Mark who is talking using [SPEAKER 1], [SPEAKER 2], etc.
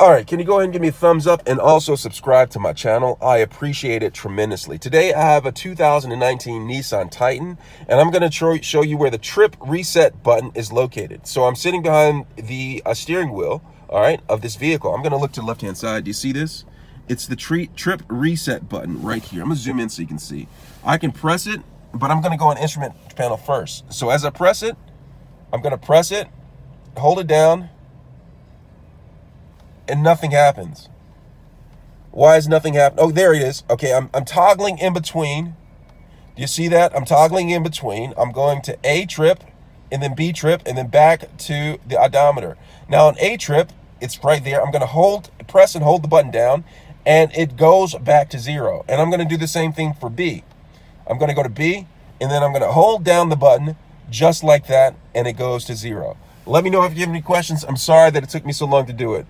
[SPEAKER 1] All right, can you go ahead and give me a thumbs up and also subscribe to my channel? I appreciate it tremendously. Today I have a 2019 Nissan Titan and I'm going to show you where the trip reset button is located. So I'm sitting behind the uh, steering wheel, all right, of this vehicle. I'm going to look to the left-hand side. Do you see this? It's the trip reset button right here. I'm going to zoom in so you can see. I can press it, but I'm going to go on instrument panel first. So as I press it, I'm going to press it, hold it down, and nothing happens. Why is nothing happening? Oh, there it is. Okay, I'm, I'm toggling in between. Do you see that? I'm toggling in between. I'm going to A trip and then B trip and then back to the odometer. Now on A trip, it's right there. I'm going to hold, press and hold the button down and it goes back to zero. And I'm going to do the same thing for B. I'm going to go to B and then I'm going to hold down the button just like that and it goes to zero. Let me know if you have any questions. I'm sorry that it took me so long to do it.